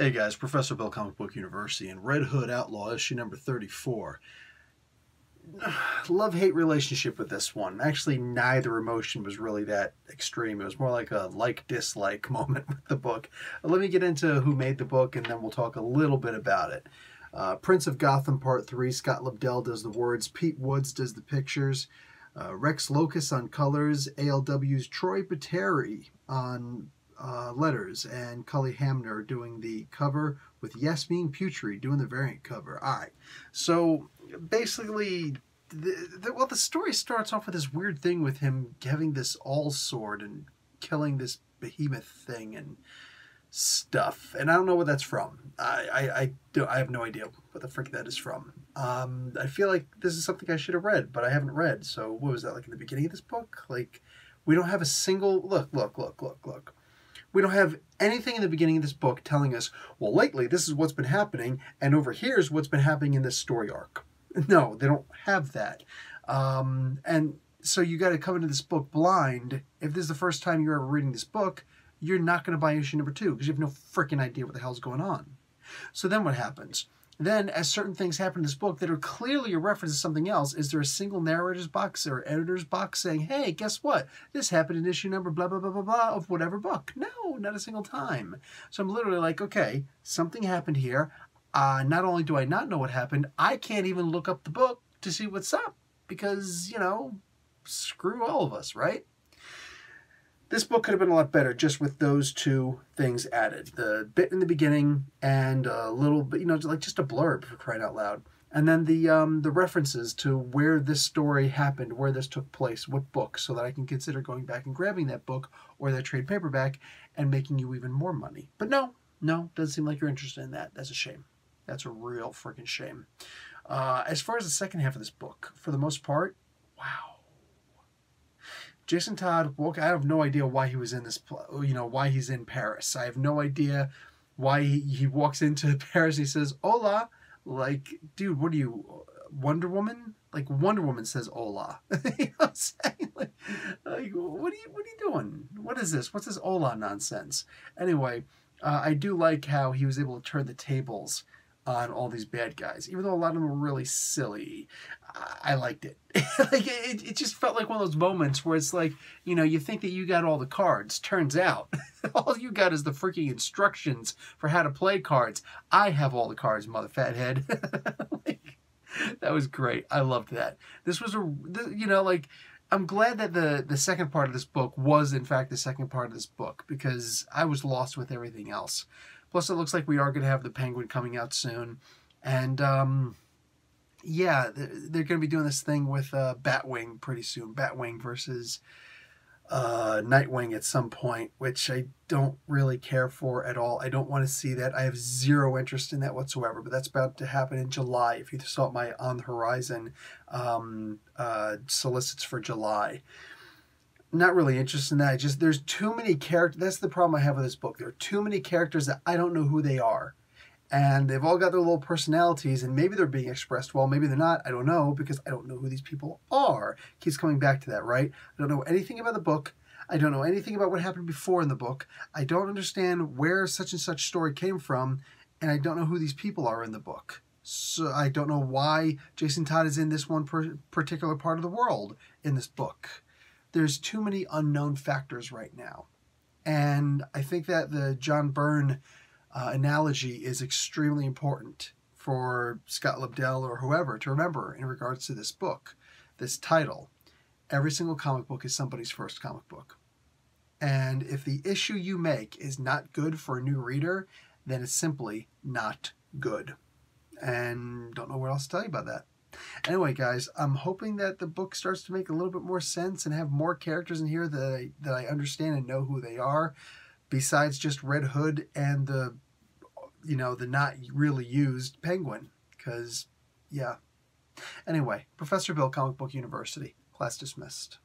Hey guys, Professor Bill Comic Book University and Red Hood Outlaw issue number 34. Love hate relationship with this one. Actually, neither emotion was really that extreme. It was more like a like dislike moment with the book. Let me get into who made the book and then we'll talk a little bit about it. Uh, Prince of Gotham Part 3, Scott Lobdell does the words, Pete Woods does the pictures, uh, Rex Lokus on colors, ALW's Troy Peteri on uh, letters and Cully Hamner doing the cover with Yasmine Putri doing the variant cover. All right. So basically, the, the, well, the story starts off with this weird thing with him having this all sword and killing this behemoth thing and stuff. And I don't know what that's from. I, I, I, do, I have no idea what the frick that is from. Um, I feel like this is something I should have read, but I haven't read. So what was that like in the beginning of this book? Like, we don't have a single look, look, look, look, look we don't have anything in the beginning of this book telling us, well, lately this is what's been happening, and over here's what's been happening in this story arc. No, they don't have that. Um, and so you got to come into this book blind. If this is the first time you're ever reading this book, you're not going to buy issue number two because you have no freaking idea what the hell's going on. So then what happens? Then, as certain things happen in this book that are clearly a reference to something else, is there a single narrator's box or editor's box saying, hey, guess what? This happened in issue number blah, blah, blah, blah, blah of whatever book? No, not a single time. So I'm literally like, okay, something happened here. Uh, not only do I not know what happened, I can't even look up the book to see what's up because, you know, screw all of us, right? This book could have been a lot better just with those two things added. The bit in the beginning and a little bit, you know, like just a blurb for crying out loud. And then the um, the references to where this story happened, where this took place, what book, so that I can consider going back and grabbing that book or that trade paperback and making you even more money. But no, no, doesn't seem like you're interested in that. That's a shame. That's a real freaking shame. Uh, as far as the second half of this book, for the most part, wow Jason Todd woke. I have no idea why he was in this. You know why he's in Paris. I have no idea why he, he walks into Paris. He says "Hola," like, dude, what are you, Wonder Woman? Like Wonder Woman says "Hola." you know what I'm saying? Like, like, what are you, what are you doing? What is this? What's this "Hola" nonsense? Anyway, uh, I do like how he was able to turn the tables on all these bad guys, even though a lot of them were really silly. I liked it. like it, it just felt like one of those moments where it's like, you know, you think that you got all the cards. Turns out, all you got is the freaking instructions for how to play cards. I have all the cards, mother fathead. like, that was great. I loved that. This was a, you know, like I'm glad that the the second part of this book was in fact the second part of this book because I was lost with everything else. Plus, it looks like we are going to have the Penguin coming out soon. And, um, yeah, they're, they're going to be doing this thing with uh, Batwing pretty soon. Batwing versus uh, Nightwing at some point, which I don't really care for at all. I don't want to see that. I have zero interest in that whatsoever, but that's about to happen in July. If you saw my On the Horizon um, uh, solicits for July not really interested in that. Just there's too many characters. That's the problem I have with this book. There are too many characters that I don't know who they are, and they've all got their little personalities, and maybe they're being expressed well, maybe they're not. I don't know because I don't know who these people are. Keeps coming back to that, right? I don't know anything about the book. I don't know anything about what happened before in the book. I don't understand where such and such story came from, and I don't know who these people are in the book. So I don't know why Jason Todd is in this one particular part of the world in this book there's too many unknown factors right now. And I think that the John Byrne uh, analogy is extremely important for Scott Lobdell or whoever to remember in regards to this book, this title. Every single comic book is somebody's first comic book. And if the issue you make is not good for a new reader, then it's simply not good. And don't know what else to tell you about that. Anyway, guys, I'm hoping that the book starts to make a little bit more sense and have more characters in here that I, that I understand and know who they are, besides just Red Hood and the, you know, the not really used Penguin. Because, yeah. Anyway, Professor Bill, Comic Book University. Class dismissed.